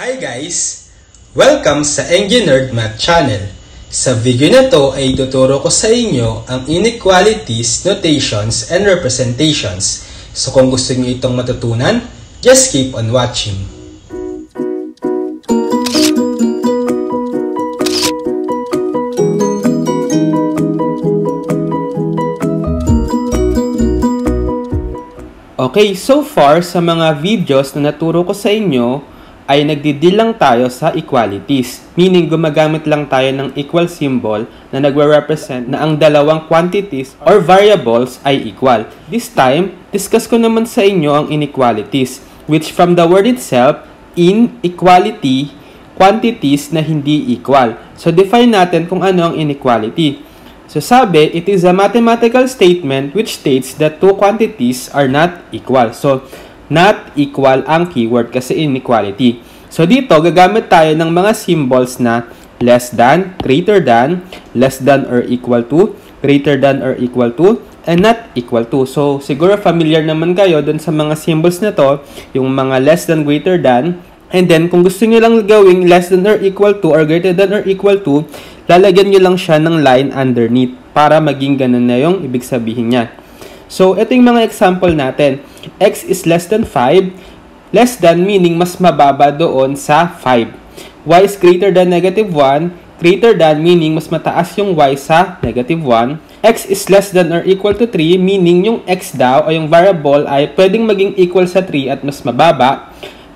Hi guys! Welcome sa Engineered Math Channel. Sa video na to ay tuturo ko sa inyo ang inequalities, notations, and representations. So kung gusto niyo itong matutunan, just keep on watching. Okay, so far sa mga videos na naturo ko sa inyo, ay nagdidil lang tayo sa equalities. Meaning, gumagamit lang tayo ng equal symbol na nagre-represent na ang dalawang quantities or variables ay equal. This time, discuss ko naman sa inyo ang inequalities, which from the word itself, inequality, quantities na hindi equal. So, define natin kung ano ang inequality. So sabi, it is a mathematical statement which states that two quantities are not equal. So, not equal ang keyword kasi inequality. So dito, gagamit tayo ng mga symbols na less than, greater than, less than or equal to, greater than or equal to, and not equal to. So, siguro familiar naman kayo dun sa mga symbols na to, yung mga less than, greater than, and then kung gusto nyo lang gawing less than or equal to or greater than or equal to, lalagyan nyo lang siya ng line underneath para maging ganun na yung ibig sabihin niya. So, ito yung mga example natin. x is less than 5. Less than meaning mas mababa doon sa 5. y is greater than negative 1. Greater than meaning mas mataas yung y sa negative 1. x is less than or equal to 3 meaning yung x daw o yung variable ay pwedeng maging equal sa 3 at mas mababa.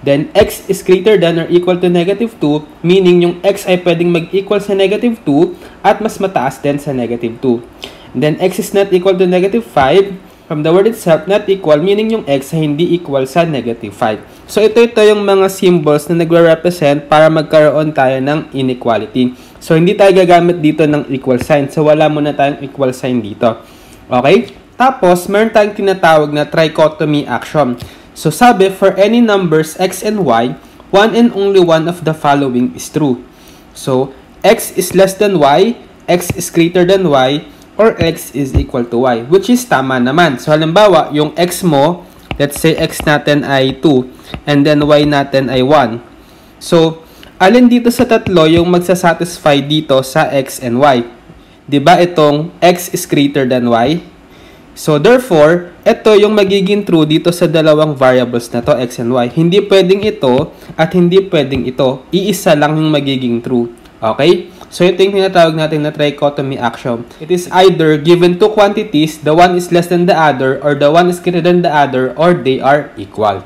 Then, x is greater than or equal to negative 2, meaning yung x ay pwedeng mag-equal sa negative 2 at mas mataas din sa negative 2. then, x is not equal to negative 5. From the word itself, not equal, meaning yung x ay hindi equal sa negative 5. So, ito-ito yung mga symbols na nagre-represent para magkaroon tayo ng inequality. So, hindi tayo gagamit dito ng equal sign. So, wala muna tayong equal sign dito. Okay? Tapos, meron tayong tinatawag na trichotomy action. So sabi, for any numbers x and y, one and only one of the following is true. So, x is less than y, x is greater than y, or x is equal to y, which is tama naman. So, halimbawa, yung x mo, let's say x natin ay 2, and then y natin ay 1. So, alin dito sa tatlo yung magsasatisfy dito sa x and y? ba itong x is greater than y? So, therefore, ito yung magiging true dito sa dalawang variables na to, x and y. Hindi pwedeng ito at hindi pwedeng ito. Iisa lang yung magiging true. Okay? So, ito yung tinatawag natin na trichotomy action. It is either given two quantities, the one is less than the other, or the one is greater than the other, or they are equal.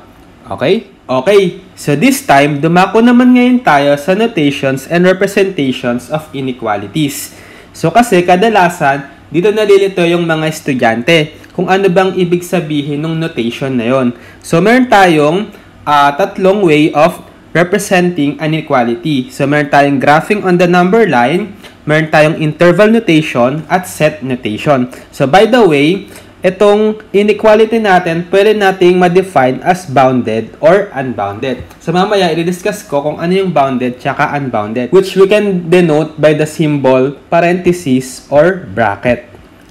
Okay? Okay. So, this time, dumako naman ngayon tayo sa notations and representations of inequalities. So, kasi kadalasan, dito nalilito yung mga estudyante kung ano bang ibig sabihin ng notation na yon. So, meron tayong uh, tatlong way of representing an inequality. So, meron tayong graphing on the number line, meron tayong interval notation, at set notation. So, by the way, itong inequality natin, pwede nating ma-define as bounded or unbounded. So, mamaya, i-discuss ko kung ano yung bounded tsaka unbounded, which we can denote by the symbol parenthesis or bracket.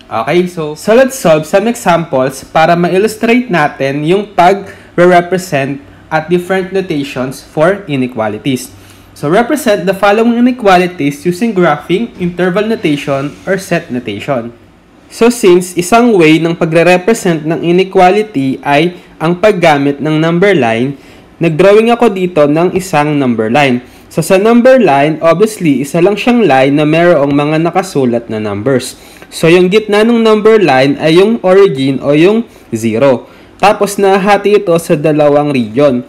Okay, so, so let's solve some examples para ma-illustrate natin yung pag-represent at different notations for inequalities. So, represent the following inequalities using graphing, interval notation, or set notation. So since isang way ng pagre-represent ng inequality ay ang paggamit ng number line, nagdrawing ako dito ng isang number line. So sa number line, obviously, isa lang siyang line na mayroong mga nakasulat na numbers. So yung gitna ng number line ay yung origin o yung 0. Tapos nahati ito sa dalawang region.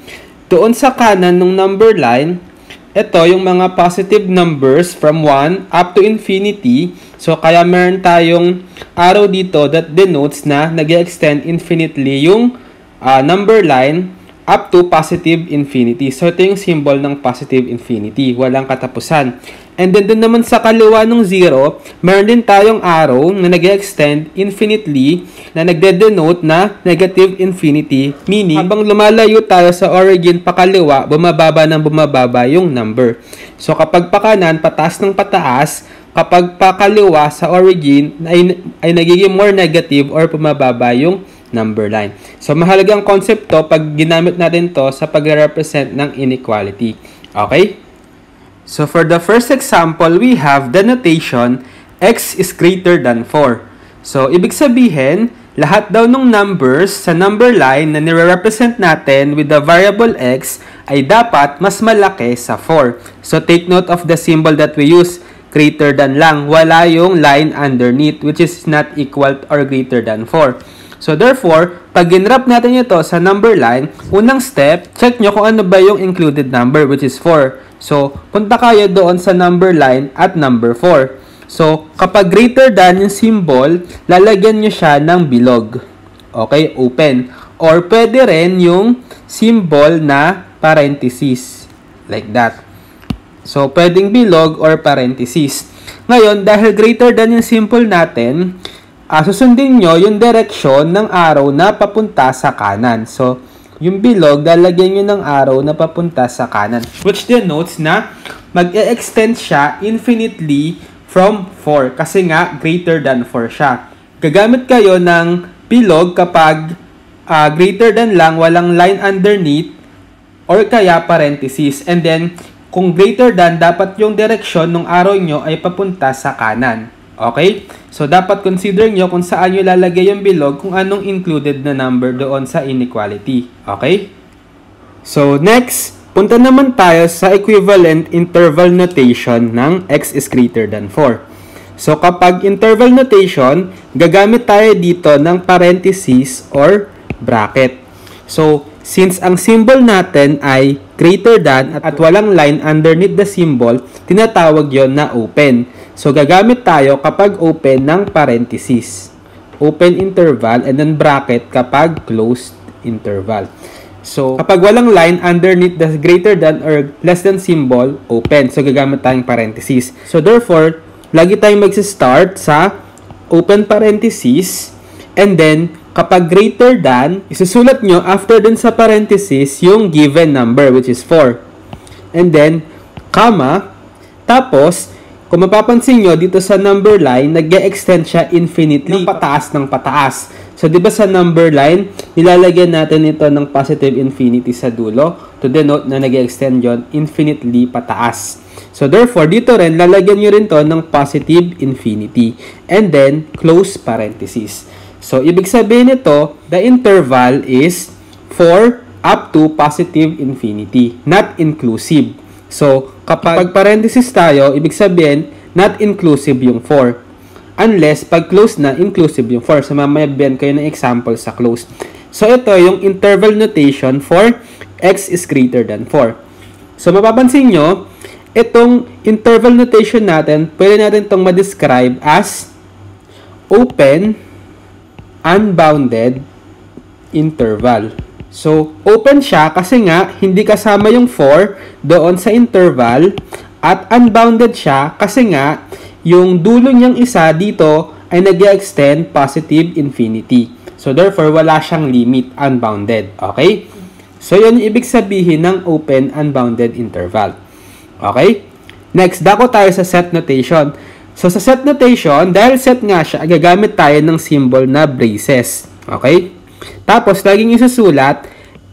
Doon sa kanan ng number line, ito yung mga positive numbers from 1 up to infinity. So, kaya meron tayong arrow dito that denotes na nag extend infinitely yung uh, number line up to positive infinity. So, ito yung symbol ng positive infinity. Walang katapusan. And then, dun naman sa kaliwa ng 0, meron din tayong arrow na nag extend infinitely na nagde-denote na negative infinity. Meaning, habang lumalayo tayo sa origin pakaliwa, bumababa ng bumababa yung number. So, kapag pakanan, pataas ng pataas, kapag pakaliwa sa origin, ay, ay nagiging more negative or bumababa yung number line. So, mahalagang concept to pag ginamit natin to sa pag-represent ng inequality. Okay? So for the first example, we have the notation x is greater than 4. So ibig sabihin, lahat daw ng numbers sa number line na nire-represent natin with the variable x ay dapat mas malaki sa 4. So take note of the symbol that we use, greater than lang. Wala yung line underneath which is not equal or greater than 4. So therefore, pag ginrap natin ito sa number line, unang step, check nyo kung ano ba yung included number which is 4. So, punta kayo doon sa number line at number 4. So, kapag greater than yung symbol, lalagyan nyo siya ng bilog. Okay, open. Or pwede rin yung symbol na parenthesis. Like that. So, pwedeng bilog or parenthesis. Ngayon, dahil greater than yung symbol natin, uh, susundin nyo yung direction ng arrow na papunta sa kanan. So, yung bilog, lalagyan nyo ng arrow na papunta sa kanan. Which denotes na mag-e-extend siya infinitely from 4 kasi nga greater than 4 siya. Gagamit kayo ng bilog kapag uh, greater than lang, walang line underneath or kaya parenthesis. And then, kung greater than, dapat yung direction ng arrow nyo ay papunta sa kanan. Okay? So, dapat consider nyo kung saan nyo lalagay yung bilog kung anong included na number doon sa inequality. Okay? So, next, punta naman tayo sa equivalent interval notation ng x is greater than 4. So, kapag interval notation, gagamit tayo dito ng parenthesis or bracket. So, since ang symbol natin ay greater than at walang line underneath the symbol, tinatawag yon na open. So, gagamit tayo kapag open ng parenthesis. Open interval and then bracket kapag closed interval. So, kapag walang line underneath the greater than or less than symbol, open. So, gagamit tayong parenthesis. So, therefore, lagi tayong mag-start sa open parenthesis and then kapag greater than, isusulat nyo after dun sa parenthesis yung given number which is 4. And then, comma, tapos, kung mapapansin nyo, dito sa number line, nag extend siya infinitely pataas ng pataas. So, di ba sa number line, nilalagyan natin ito ng positive infinity sa dulo to denote na nag extend yon infinitely pataas. So, therefore, dito rin, lalagyan nyo rin to ng positive infinity. And then, close parenthesis. So, ibig sabihin nito, the interval is 4 up to positive infinity, not inclusive. So, kapag parenthesis tayo, ibig sabihin, not inclusive yung 4. Unless, pag close na, inclusive yung 4. So, mamaya biyan kayo ng example sa close. So, ito yung interval notation for x is greater than 4. So, mapapansin nyo, itong interval notation natin, pwede natin itong ma-describe as open, unbounded, interval. So, open siya kasi nga hindi kasama yung 4 doon sa interval at unbounded siya kasi nga yung dulo niyang isa dito ay nag extend positive infinity. So, therefore, wala siyang limit, unbounded. Okay? So, yun yung ibig sabihin ng open unbounded interval. Okay? Next, dako tayo sa set notation. So, sa set notation, dahil set nga siya, gagamit tayo ng symbol na braces. Okay? Tapos, laging isusulat,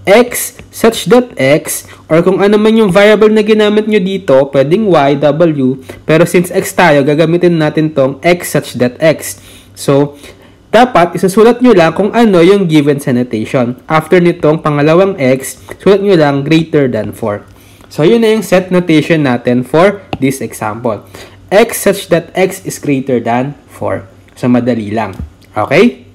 x such that x, or kung ano man yung variable na ginamit nyo dito, pwedeng y, w, pero since x tayo, gagamitin natin tong x such that x. So, dapat isusulat nyo lang kung ano yung given sa notation. After nitong pangalawang x, sulat nyo lang greater than 4. So, yun na yung set notation natin for this example. x such that x is greater than 4. So, madali lang. Okay?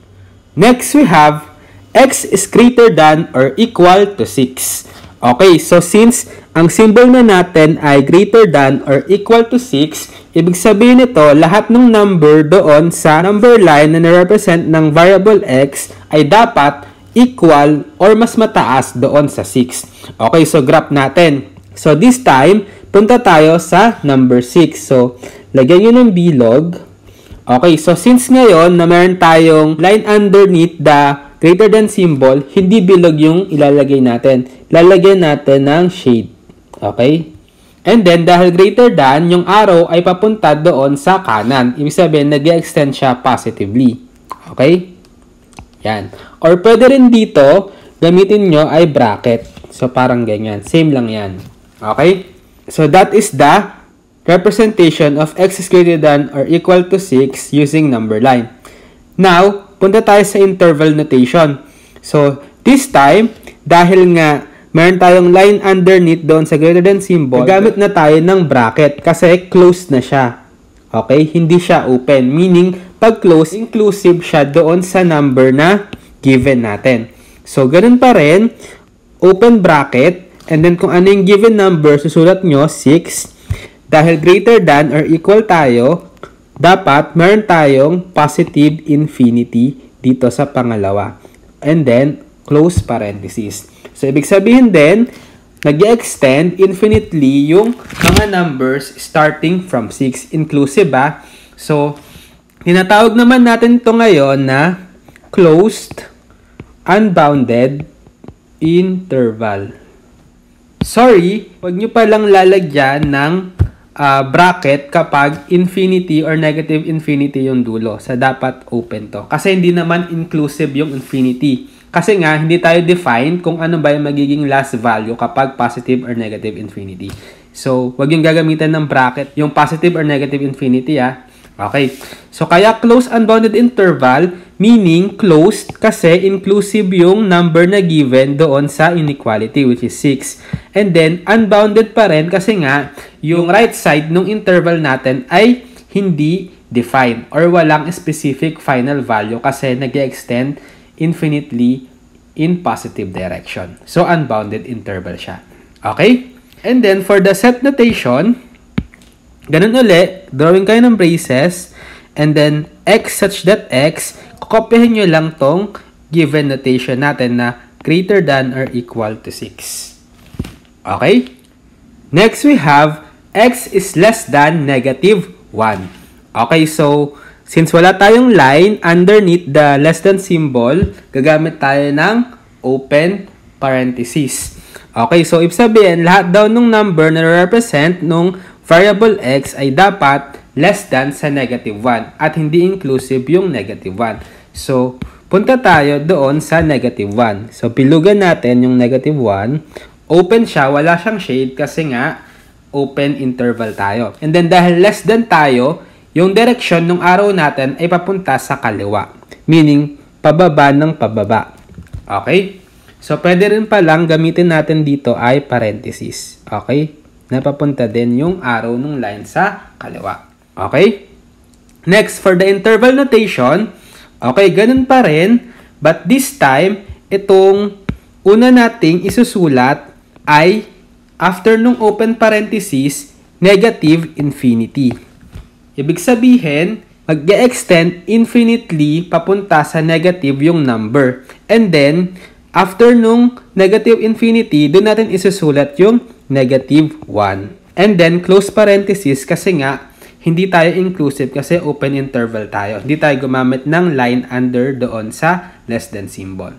Next, we have x is greater than or equal to 6. Okay, so since ang symbol na natin ay greater than or equal to 6, ibig sabihin nito, lahat ng number doon sa number line na na-represent ng variable x ay dapat equal or mas mataas doon sa 6. Okay, so graph natin. So this time, punta tayo sa number 6. So, lagyan nyo ng bilog. Okay, so since ngayon na meron tayong line underneath the greater than symbol, hindi bilog yung ilalagay natin. Lalagyan natin ng shade. Okay? And then, dahil greater than, yung arrow ay papunta doon sa kanan. Ibig sabihin, nag extend siya positively. Okay? Yan. Or pwede rin dito, gamitin nyo ay bracket. So, parang ganyan. Same lang yan. Okay? So that is the representation of x is greater than or equal to 6 using number line. Now, punta tayo sa interval notation. So, this time, dahil nga meron tayong line underneath doon sa greater than symbol, gagamit na tayo ng bracket kasi closed na siya. Okay? Hindi siya open. Meaning, pag close, inclusive siya doon sa number na given natin. So, ganun pa rin, open bracket, and then kung ano yung given number, susulat nyo, 6. Dahil greater than or equal tayo, dapat meron tayong positive infinity dito sa pangalawa. And then, close parenthesis. So, ibig sabihin din, nag extend infinitely yung mga numbers starting from 6 inclusive ba? So, tinatawag naman natin ito ngayon na closed, unbounded, interval. Sorry, wag nyo palang lalagyan ng uh, bracket kapag infinity or negative infinity yung dulo. Sa dapat open to. Kasi hindi naman inclusive yung infinity. Kasi nga, hindi tayo define kung ano ba yung magiging last value kapag positive or negative infinity. So, wag yung gagamitan ng bracket, yung positive or negative infinity ah. Okay. So, kaya closed unbounded interval, meaning closed kasi inclusive yung number na given doon sa inequality, which is 6. And then, unbounded pa rin kasi nga, yung right side ng interval natin ay hindi defined or walang specific final value kasi nag extend infinitely in positive direction. So, unbounded interval siya. Okay? And then, for the set notation, Ganun uli, drawing kayo ng braces, and then x such that x, kokopyahin nyo lang tong given notation natin na greater than or equal to 6. Okay? Next, we have x is less than negative 1. Okay, so, since wala tayong line underneath the less than symbol, gagamit tayo ng open parenthesis. Okay, so, ibig sabihin, lahat daw nung number na represent nung variable x ay dapat less than sa negative 1 at hindi inclusive yung negative 1. So, punta tayo doon sa negative 1. So, pilugan natin yung negative 1. Open siya, wala siyang shade kasi nga open interval tayo. And then dahil less than tayo, yung direction ng arrow natin ay papunta sa kaliwa. Meaning, pababa ng pababa. Okay? So, pwede rin palang gamitin natin dito ay parenthesis. Okay? napapunta din yung arrow ng line sa kaliwa. Okay? Next, for the interval notation, okay, ganun pa rin, but this time, itong una nating isusulat ay after nung open parenthesis, negative infinity. Ibig sabihin, mag-extend infinitely papunta sa negative yung number. And then, after nung negative infinity, doon natin isusulat yung negative 1. And then, close parenthesis kasi nga, hindi tayo inclusive kasi open interval tayo. Hindi tayo gumamit ng line under doon sa less than symbol.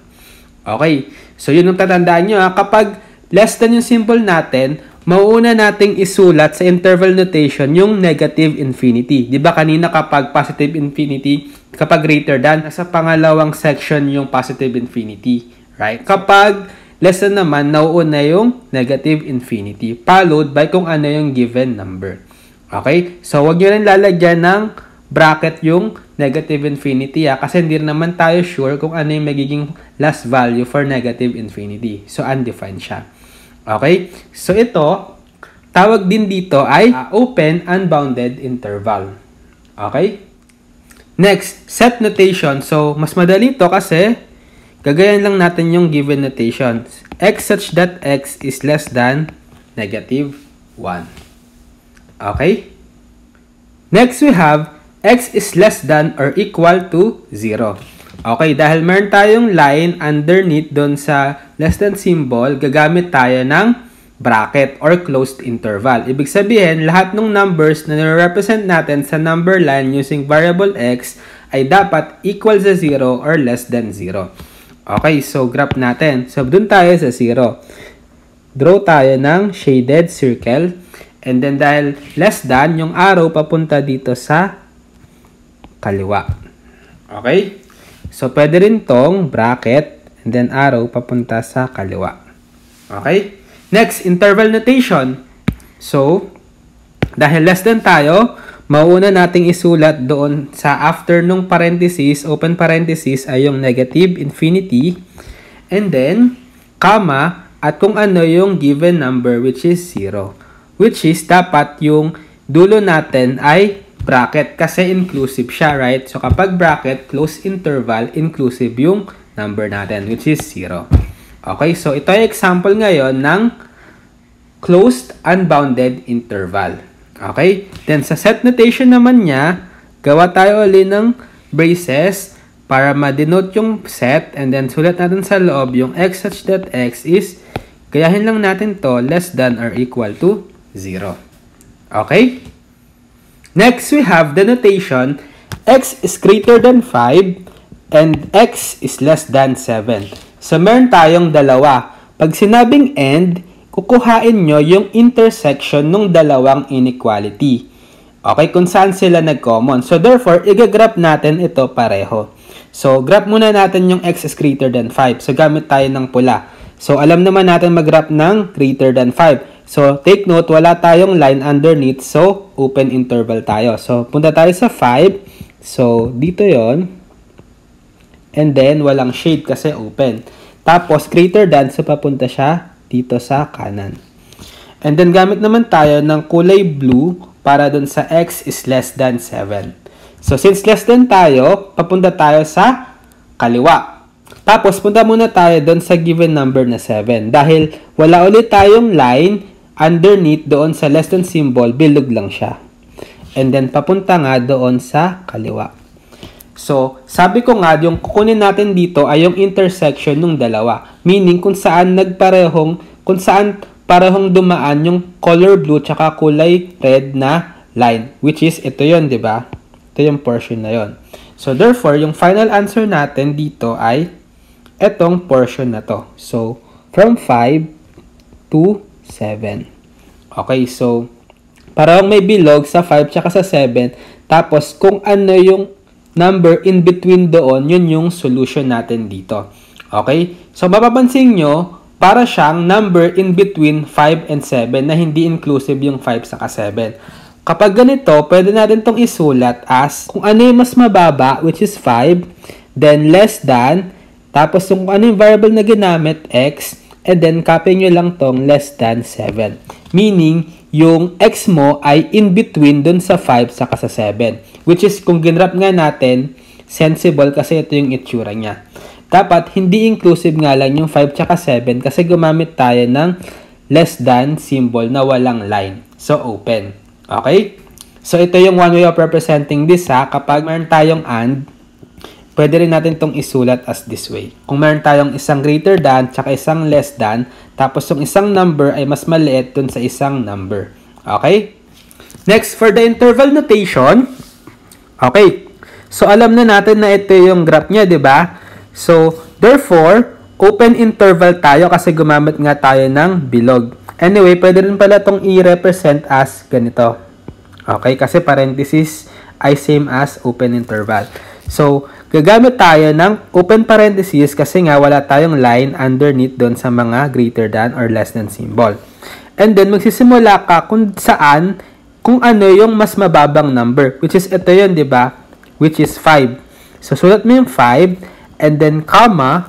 Okay, so yun ang tatandaan nyo ha. Kapag less than yung symbol natin, mauuna nating isulat sa interval notation yung negative infinity. Di ba kanina kapag positive infinity, kapag greater than, nasa pangalawang section yung positive infinity. Right? Kapag lesson naman, nauuna yung negative infinity, followed by kung ano yung given number. Okay? So, wag nyo rin lalagyan ng bracket yung negative infinity ha, kasi hindi naman tayo sure kung ano yung magiging last value for negative infinity. So, undefined siya. Okay? So, ito, tawag din dito ay uh, open unbounded interval. Okay? Next, set notation. So, mas madali to kasi Gagayan lang natin yung given notation. x such that x is less than negative 1. Okay? Next, we have x is less than or equal to 0. Okay, dahil meron tayong line underneath doon sa less than symbol, gagamit tayo ng bracket or closed interval. Ibig sabihin, lahat ng numbers na nire-represent natin sa number line using variable x ay dapat equal sa 0 or less than 0. Okay, so graph natin. So, dun tayo sa 0. Draw tayo ng shaded circle. And then, dahil less than, yung arrow papunta dito sa kaliwa. Okay? So, pwede rin tong bracket and then arrow papunta sa kaliwa. Okay? Next, interval notation. So, dahil less than tayo, mauna nating isulat doon sa after nung parenthesis, open parenthesis ay yung negative infinity. And then, comma, at kung ano yung given number which is 0. Which is dapat yung dulo natin ay bracket kasi inclusive siya, right? So kapag bracket, close interval, inclusive yung number natin which is 0. Okay, so ito ay example ngayon ng closed unbounded interval. Okay? Then sa set notation naman niya, gawa tayo uli ng braces para ma-denote yung set and then sulat natin sa loob yung x such that x is gayahin lang natin to less than or equal to 0. Okay? Next, we have the notation x is greater than 5 and x is less than 7. So, meron tayong dalawa. Pag sinabing end, kukuhain nyo yung intersection ng dalawang inequality. Okay, kung saan sila nag-common. So, therefore, igagraph natin ito pareho. So, graph muna natin yung x is greater than 5. So, gamit tayo ng pula. So, alam naman natin mag-graph ng greater than 5. So, take note, wala tayong line underneath. So, open interval tayo. So, punta tayo sa 5. So, dito yon And then, walang shade kasi open. Tapos, greater than, so papunta siya dito sa kanan. And then, gamit naman tayo ng kulay blue para dun sa x is less than 7. So, since less than tayo, papunta tayo sa kaliwa. Tapos, punta muna tayo dun sa given number na 7. Dahil wala ulit tayong line underneath doon sa less than symbol, bilog lang siya. And then, papunta nga doon sa kaliwa. So, sabi ko nga, yung kukunin natin dito ay yung intersection ng dalawa. Meaning, kung saan nagparehong, kung saan parehong dumaan yung color blue tsaka kulay red na line. Which is, ito yon di ba? Ito yung portion na yon. So, therefore, yung final answer natin dito ay etong portion na to. So, from 5 to 7. Okay, so, parang may bilog sa 5 tsaka sa 7. Tapos, kung ano yung number in between doon, yun yung solution natin dito. Okay? So, mapapansin nyo, para siyang number in between 5 and 7 na hindi inclusive yung 5 saka 7. Kapag ganito, pwede natin itong isulat as kung ano yung mas mababa, which is 5, then less than, tapos yung ano yung variable na ginamit, x, and then copy nyo lang tong less than 7. Meaning, yung x mo ay in between dun sa 5 saka sa 7. Which is, kung ginrap nga natin, sensible kasi ito yung itsura niya. Dapat, hindi inclusive nga lang yung 5 tsaka 7 kasi gumamit tayo ng less than symbol na walang line. So, open. Okay? So, ito yung one way of representing this ha. Kapag meron tayong and, pwede rin natin itong isulat as this way. Kung meron tayong isang greater than tsaka isang less than, tapos yung isang number ay mas maliit dun sa isang number. Okay? Next, for the interval notation, Okay. So, alam na natin na ito yung graph niya, di ba? So, therefore, open interval tayo kasi gumamit nga tayo ng bilog. Anyway, pwede rin pala itong i-represent as ganito. Okay, kasi parenthesis ay same as open interval. So, gagamit tayo ng open parenthesis kasi nga wala tayong line underneath doon sa mga greater than or less than symbol. And then, magsisimula ka kung saan kung ano yung mas mababang number. Which is, ito yun, di ba? Which is 5. So, sulat mo yung 5, and then, comma,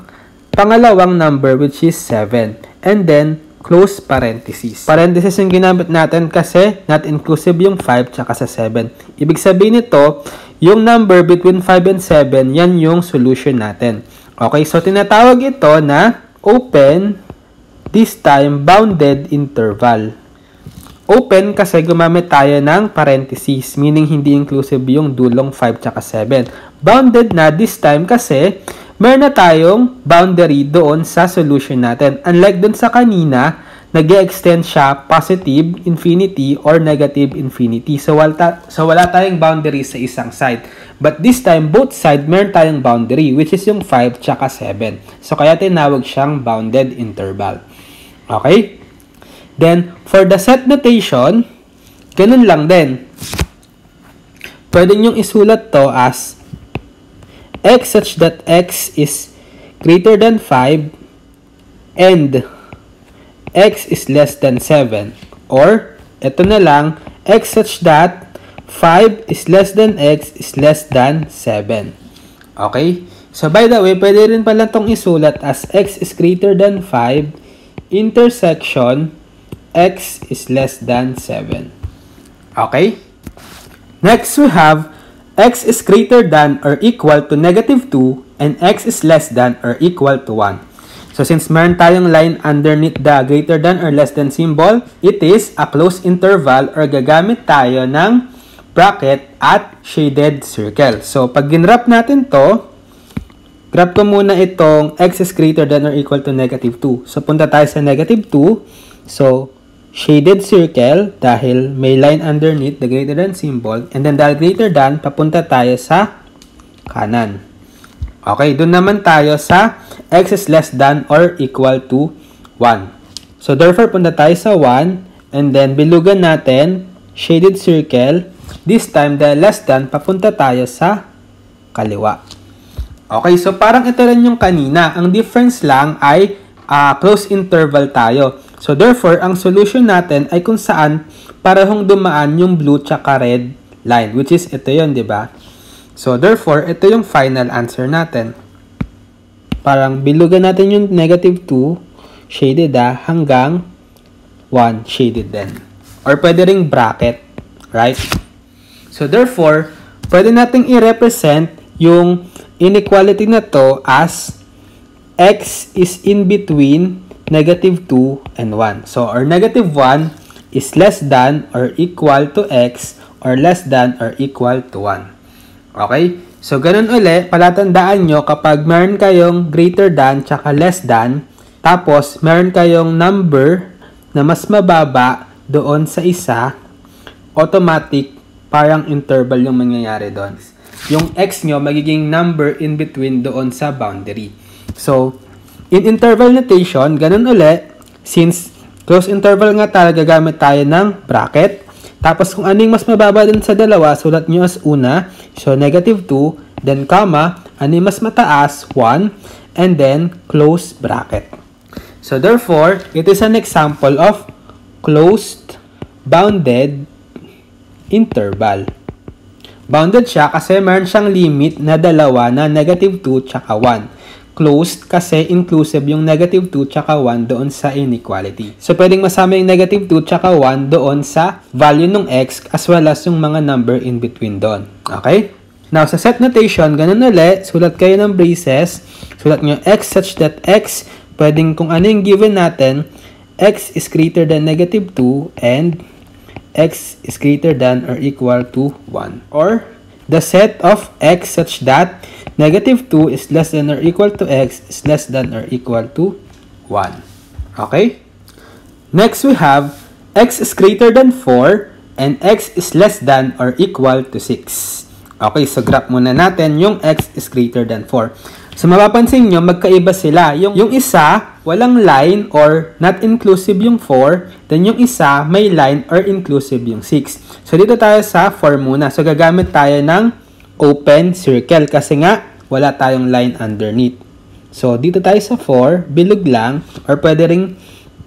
pangalawang number, which is 7. And then, close parenthesis. Parenthesis yung ginamit natin kasi not inclusive yung 5 tsaka sa 7. Ibig sabihin nito, yung number between 5 and 7, yan yung solution natin. Okay, so tinatawag ito na open, this time bounded interval. Open kasi gumamit tayo ng parentheses, meaning hindi inclusive yung dulong 5 tsaka 7. Bounded na this time kasi meron na tayong boundary doon sa solution natin. Unlike doon sa kanina, nag extend siya positive infinity or negative infinity. So wala, so wala tayong boundary sa isang side. But this time, both side, meron tayong boundary, which is yung 5 tsaka 7. So kaya tinawag siyang bounded interval. Okay? Then, for the set notation, ganun lang din. Pwede nyo isulat to as x such that x is greater than 5 and x is less than 7. Or, ito na lang, x such that 5 is less than x is less than 7. Okay? So, by the way, pwede rin pala itong isulat as x is greater than 5 intersection x is less than 7. Okay? Next, we have x is greater than or equal to negative 2 and x is less than or equal to 1. So since meron tayong line underneath the greater than or less than symbol, it is a closed interval or gagamit tayo ng bracket at shaded circle. So pag ginrap natin to, graph ko muna itong x is greater than or equal to negative 2. So punta tayo sa negative 2. So shaded circle dahil may line underneath the greater than symbol and then dahil greater than, papunta tayo sa kanan. Okay, doon naman tayo sa x is less than or equal to 1. So, therefore, punta tayo sa 1. And then, bilugan natin, shaded circle. This time, the less than, papunta tayo sa kaliwa. Okay, so parang ito rin yung kanina. Ang difference lang ay uh, close interval tayo. So, therefore, ang solution natin ay kung saan parehong dumaan yung blue tsaka red line, which is ito yon di ba? So, therefore, ito yung final answer natin. Parang bilugan natin yung negative 2, shaded ah, hanggang 1 shaded din. Or pwede ring bracket, right? So, therefore, pwede nating i-represent yung inequality na to as x is in between negative 2 and 1. So, our negative 1 is less than or equal to x or less than or equal to 1. Okay? So, ganun uli, palatandaan nyo kapag meron kayong greater than tsaka less than, tapos meron kayong number na mas mababa doon sa isa, automatic, parang interval yung mangyayari doon. Yung x nyo magiging number in between doon sa boundary. So, in interval notation, ganun uli, since close interval nga talaga gamit tayo ng bracket, tapos kung ano yung mas mababa din sa dalawa, sulat nyo as una. So, negative 2, then comma, ano mas mataas, 1, and then close bracket. So, therefore, it is an example of closed bounded interval. Bounded siya kasi meron siyang limit na dalawa na negative 2 tsaka 1 closed kasi inclusive yung negative 2 tsaka 1 doon sa inequality. So, pwedeng masama yung negative 2 tsaka 1 doon sa value ng x as well as yung mga number in between doon. Okay? Now, sa set notation, ganun ulit, sulat kayo ng braces, sulat nyo x such that x, pwedeng kung ano yung given natin, x is greater than negative 2 and x is greater than or equal to 1. Or, the set of x such that negative 2 is less than or equal to x is less than or equal to 1. Okay? Next, we have x is greater than 4 and x is less than or equal to 6. Okay, so graph muna natin yung x is greater than 4. So, mapapansin nyo, magkaiba sila. Yung, yung isa, walang line or not inclusive yung 4. Then, yung isa, may line or inclusive yung 6. So, dito tayo sa 4 muna. So, gagamit tayo ng open circle kasi nga, wala tayong line underneath. So, dito tayo sa 4, bilog lang, or pwede ring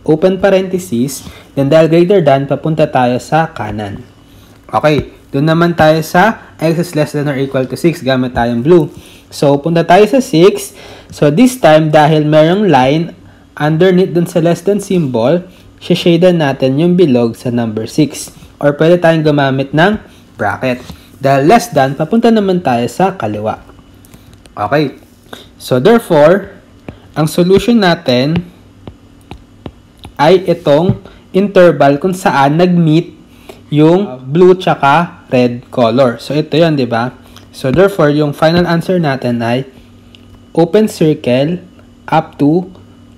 open parenthesis, then dahil greater than, papunta tayo sa kanan. Okay, doon naman tayo sa x is less than or equal to 6, gamit tayong blue. So, punta tayo sa 6. So, this time, dahil merong line underneath dun sa less than symbol, shade natin yung bilog sa number 6. Or pwede tayong gumamit ng bracket. Dahil less than, papunta naman tayo sa kaliwa. Okay. So, therefore, ang solution natin ay itong interval kung saan nag-meet yung blue tsaka red color. So, ito yon di ba? So, therefore, yung final answer natin ay open circle up to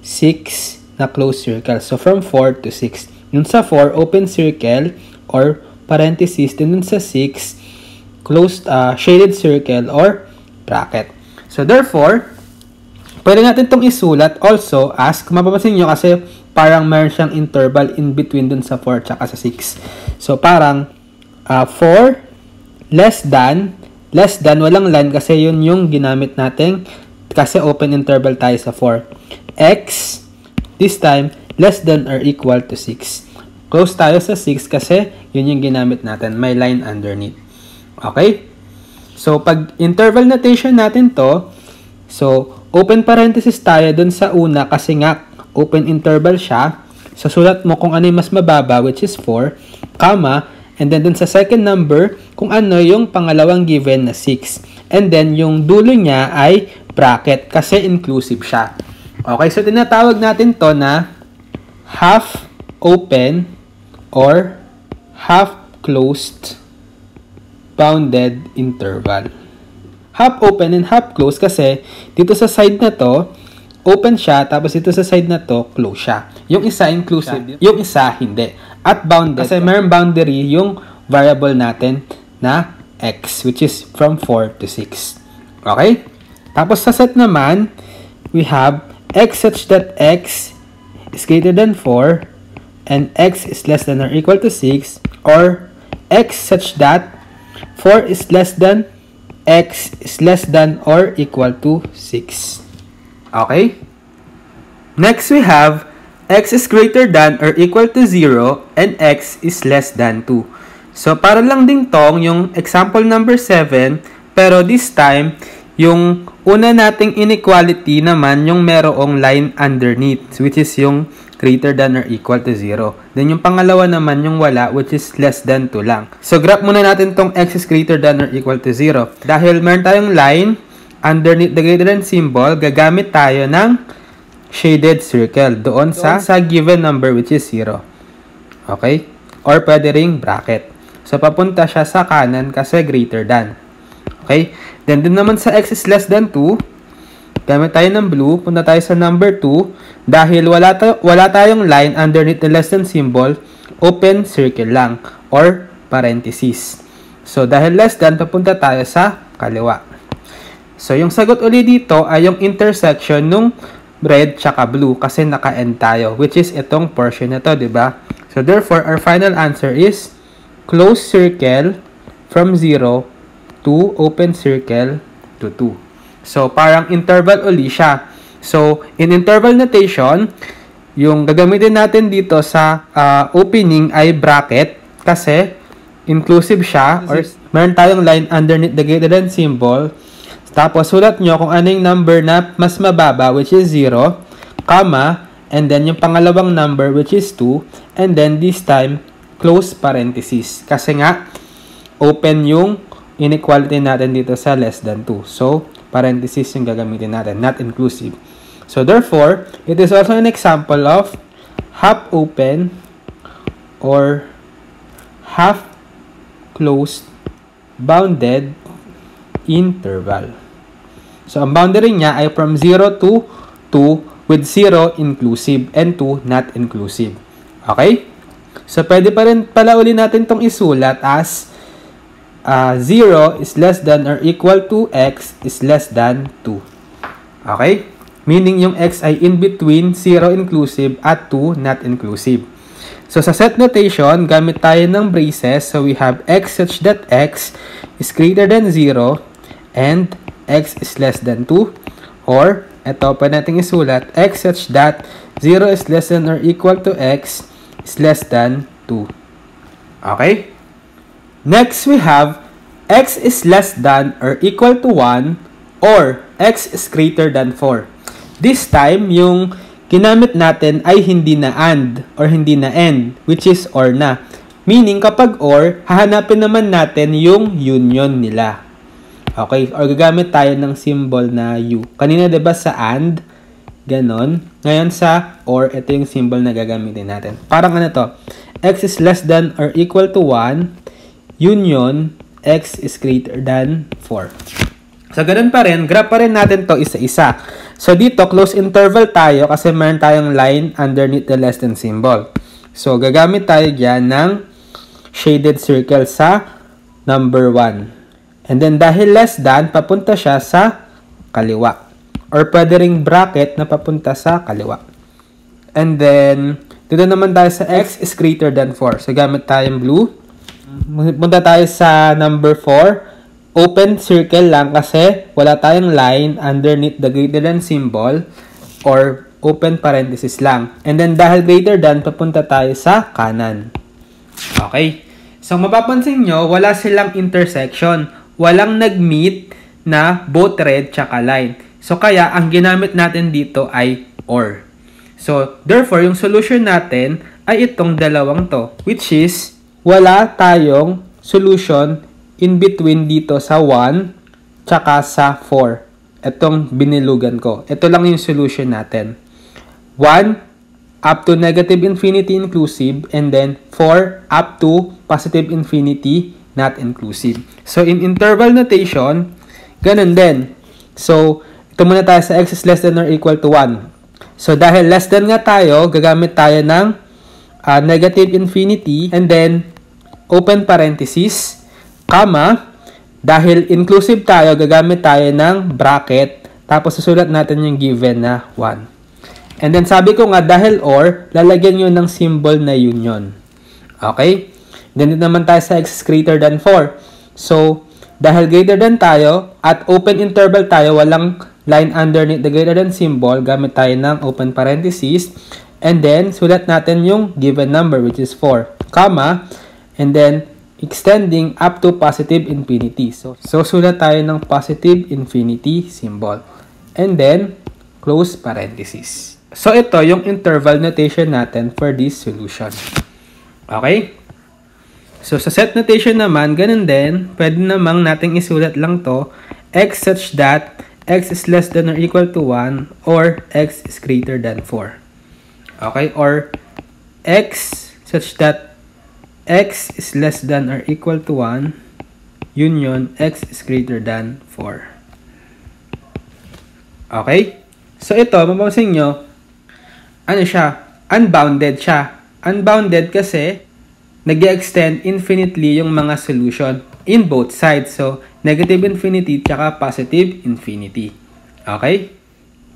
6 na closed circle. So, from 4 to 6. Yung sa 4, open circle or parenthesis. Din sa 6, closed, uh, shaded circle or bracket. So, therefore, pwede natin itong isulat also as, kung mapapansin nyo kasi parang meron siyang interval in between dun sa 4 tsaka sa 6. So, parang uh, 4 less than less than, walang line kasi yun yung ginamit natin kasi open interval tayo sa 4. X, this time, less than or equal to 6. Close tayo sa 6 kasi yun yung ginamit natin. May line underneath. Okay? So, pag interval notation natin to, so, open parenthesis tayo dun sa una kasi nga open interval siya. So, sulat mo kung ano yung mas mababa, which is 4, comma, and then dun sa second number, kung ano yung pangalawang given na 6. And then, yung dulo niya ay bracket kasi inclusive siya. Okay, so tinatawag natin to na half open or half closed bounded interval. Half open and half closed kasi dito sa side na to, open siya, tapos dito sa side na to, close siya. Yung isa inclusive, yung isa hindi. At bounded, kasi mayroong boundary yung variable natin na x, which is from 4 to 6. Okay? Tapos sa set naman, we have x such that x is greater than 4 and x is less than or equal to 6 or x such that 4 is less than x is less than or equal to 6. Okay? Next we have x is greater than or equal to 0 and x is less than 2. So para lang ding tong yung example number 7 pero this time yung una nating inequality naman yung merong line underneath, which is yung greater than or equal to 0. Then yung pangalawa naman yung wala, which is less than 2 lang. So graph muna natin tong x is greater than or equal to 0. Dahil meron tayong line underneath the greater than symbol, gagamit tayo ng shaded circle doon sa, sa given number which is 0. Okay? Or pwede ring bracket. So papunta siya sa kanan kasi greater than. Okay? Then, dun naman sa x is less than 2, gamit tayo ng blue, punta tayo sa number 2, dahil wala, tayo, wala tayong line underneath the less than symbol, open circle lang, or parenthesis. So, dahil less than, papunta tayo sa kaliwa. So, yung sagot uli dito ay yung intersection nung red tsaka blue kasi naka-end tayo, which is itong portion na to, di ba? So, therefore, our final answer is close circle from 0 to open circle to 2. So, parang interval uli siya. So, in interval notation, yung gagamitin natin dito sa uh, opening ay bracket kasi inclusive siya or meron tayong line underneath the greater than symbol. Tapos, sulat nyo kung ano yung number na mas mababa which is 0, comma, and then yung pangalawang number which is 2, and then this time, close parenthesis. Kasi nga, open yung inequality natin dito sa less than 2. So, parenthesis yung gagamitin natin, not inclusive. So, therefore, it is also an example of half open or half closed bounded interval. So, ang boundary niya ay from 0 to 2 with 0 inclusive and 2 not inclusive. Okay? So, pwede pa rin pala uli natin itong isulat as uh, 0 is less than or equal to x is less than 2. Okay? Meaning yung x ay in between 0 inclusive at 2 not inclusive. So sa set notation, gamit tayo ng braces. So we have x such that x is greater than 0 and x is less than 2. Or, ito pa natin isulat, x such that 0 is less than or equal to x is less than 2. Okay? Next, we have x is less than or equal to 1 or x is greater than 4. This time, yung ginamit natin ay hindi na and or hindi na and, which is or na. Meaning, kapag or, hahanapin naman natin yung union nila. Okay? Or gagamit tayo ng symbol na u. Kanina, ba diba, sa and, ganon. Ngayon sa or, ito yung symbol na gagamitin natin. Parang ano to? x is less than or equal to 1 union x is greater than 4. So, ganun pa rin, graph pa rin natin to isa-isa. So, dito, close interval tayo kasi meron tayong line underneath the less than symbol. So, gagamit tayo dyan ng shaded circle sa number 1. And then, dahil less than, papunta siya sa kaliwa. Or pwede ring bracket na papunta sa kaliwa. And then, dito naman tayo sa x is greater than 4. So, gamit tayong blue. Punta tayo sa number 4. Open circle lang kasi wala tayong line underneath the greater than symbol or open parenthesis lang. And then dahil greater than, papunta tayo sa kanan. Okay. So mapapansin nyo, wala silang intersection. Walang nag-meet na both red tsaka line. So kaya, ang ginamit natin dito ay or. So, therefore, yung solution natin ay itong dalawang to, which is, wala tayong solution in between dito sa 1 tsaka sa 4. Itong binilugan ko. Ito lang yung solution natin. 1 up to negative infinity inclusive and then 4 up to positive infinity not inclusive. So, in interval notation, ganun din. So, ito muna tayo sa x is less than or equal to 1. So, dahil less than nga tayo, gagamit tayo ng uh, negative infinity and then open parenthesis, comma, dahil inclusive tayo, gagamit tayo ng bracket, tapos susulat natin yung given na 1. And then sabi ko nga, dahil or, lalagyan nyo ng symbol na union. Okay? Then naman tayo sa x is greater than 4. So, dahil greater than tayo, at open interval tayo, walang line underneath the greater than symbol, gamit tayo ng open parenthesis, and then sulat natin yung given number which is 4, comma, and then extending up to positive infinity. So, so sulat tayo ng positive infinity symbol. And then, close parenthesis. So, ito yung interval notation natin for this solution. Okay? So, sa set notation naman, ganun din, pwede namang nating isulat lang to x such that x is less than or equal to 1 or x is greater than 4. Okay? Or x such that x is less than or equal to 1 union x is greater than 4. Okay? So ito, mapapansin nyo, ano siya? Unbounded siya. Unbounded kasi nag extend infinitely yung mga solution in both sides. So, negative infinity tsaka positive infinity. Okay?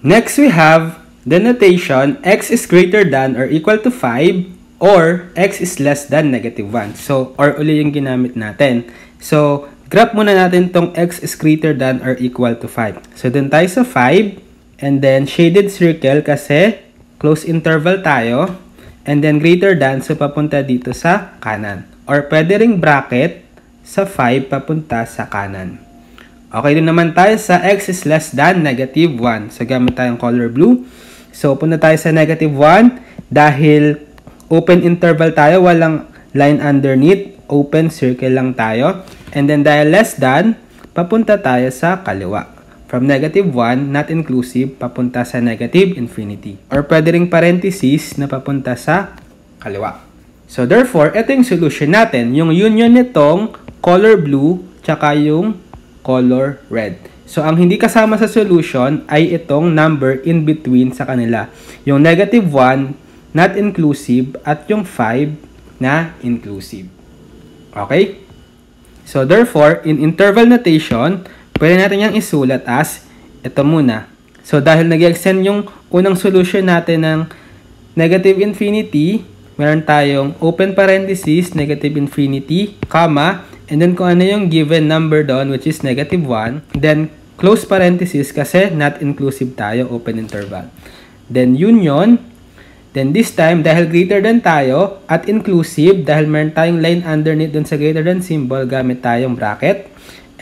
Next, we have the notation x is greater than or equal to 5 or x is less than negative 1. So, or uli yung ginamit natin. So, graph muna natin tong x is greater than or equal to 5. So, dun tayo sa 5 and then shaded circle kasi close interval tayo and then greater than so papunta dito sa kanan. Or pwede ring bracket sa 5 papunta sa kanan. Okay din naman tayo sa x is less than negative 1. So, gamit tayong color blue. So, punta tayo sa negative 1. Dahil open interval tayo, walang line underneath. Open circle lang tayo. And then, dahil less than, papunta tayo sa kaliwa. From negative 1, not inclusive, papunta sa negative infinity. Or pwede ring parenthesis na papunta sa kaliwa. So, therefore, ito yung solution natin. Yung union nitong color blue, tsaka yung color red. So, ang hindi kasama sa solution ay itong number in between sa kanila. Yung negative 1, not inclusive, at yung 5 na inclusive. Okay? So, therefore, in interval notation, pwede natin yung isulat as ito muna. So, dahil nag-extend yung unang solution natin ng negative infinity, meron tayong open parenthesis, negative infinity, comma, And then kung ano yung given number doon, which is negative 1, then close parenthesis kasi not inclusive tayo, open interval. Then union, then this time, dahil greater than tayo, at inclusive, dahil meron tayong line underneath dun sa greater than symbol, gamit tayong bracket.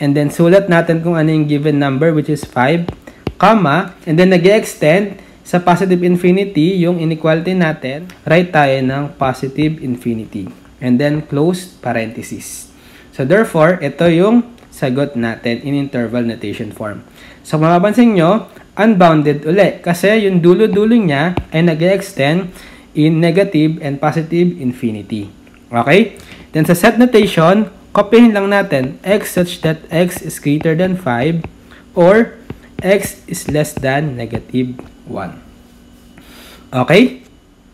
And then sulat natin kung ano yung given number, which is 5, comma, and then nag extend sa positive infinity, yung inequality natin, write tayo ng positive infinity. And then close parenthesis. So therefore, ito yung sagot natin in interval notation form. So mapapansin nyo, unbounded uli kasi yung dulo-dulo niya ay nag extend in negative and positive infinity. Okay? Then sa set notation, copyhin lang natin x such that x is greater than 5 or x is less than negative 1. Okay?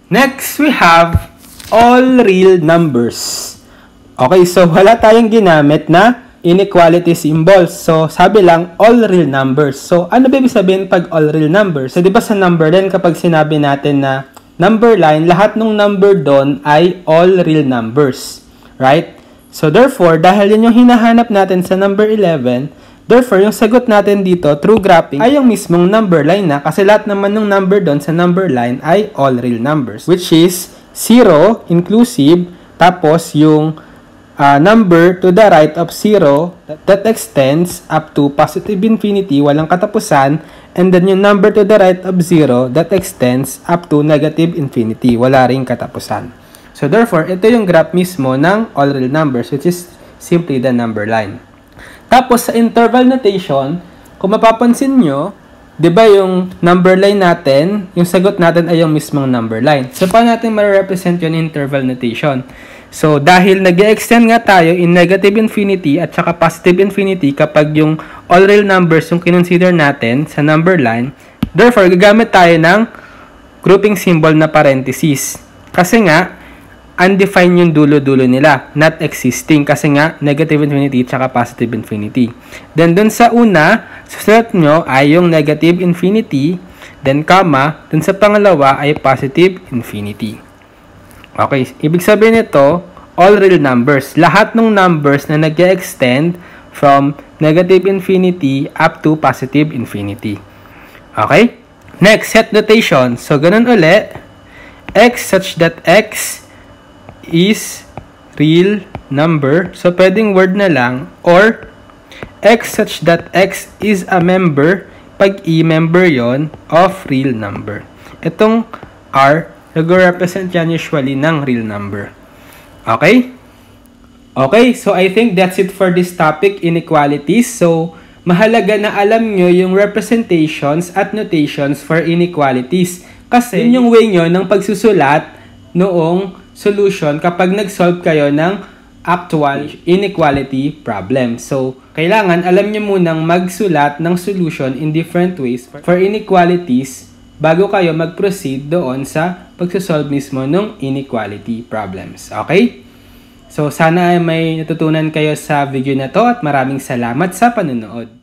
Next, we have all real numbers. Okay, so wala tayong ginamit na inequality symbols. So, sabi lang, all real numbers. So, ano ba ibig sabihin pag all real numbers? So, di ba sa number din, kapag sinabi natin na number line, lahat ng number doon ay all real numbers. Right? So, therefore, dahil yun yung hinahanap natin sa number 11, Therefore, yung sagot natin dito, through graphing, ay yung mismong number line na kasi lahat naman ng number doon sa number line ay all real numbers. Which is 0, inclusive, tapos yung uh, number to the right of 0 that extends up to positive infinity, walang katapusan, and then yung number to the right of 0 that extends up to negative infinity, wala ring katapusan. So therefore, ito yung graph mismo ng all real numbers, which is simply the number line. Tapos sa interval notation, kung mapapansin nyo, di ba yung number line natin, yung sagot natin ay yung mismong number line. So paano natin ma-represent yun in interval notation? So dahil nag extend nga tayo in negative infinity at saka positive infinity kapag yung all real numbers yung kinonsider natin sa number line, therefore gagamit tayo ng grouping symbol na parenthesis. Kasi nga, undefined yung dulo-dulo nila, not existing kasi nga negative infinity at positive infinity. Then dun sa una, susunod nyo ay yung negative infinity, then comma, dun sa pangalawa ay positive infinity. Okay, ibig sabihin nito, all real numbers. Lahat ng numbers na nag extend from negative infinity up to positive infinity. Okay? Next, set notation. So, ganun ulit. x such that x is real number. So, pwedeng word na lang. Or, x such that x is a member pag i-member yon of real number. Itong r, nag-represent yan usually ng real number. Okay? Okay, so I think that's it for this topic, inequalities. So, mahalaga na alam nyo yung representations at notations for inequalities. Kasi, yun yung way nyo ng pagsusulat noong solution kapag nag-solve kayo ng actual inequality problem. So, kailangan alam niyo munang magsulat ng solution in different ways for inequalities bago kayo mag-proceed doon sa pagsosolve mismo ng inequality problems. Okay? So, sana ay may natutunan kayo sa video na to at maraming salamat sa panonood.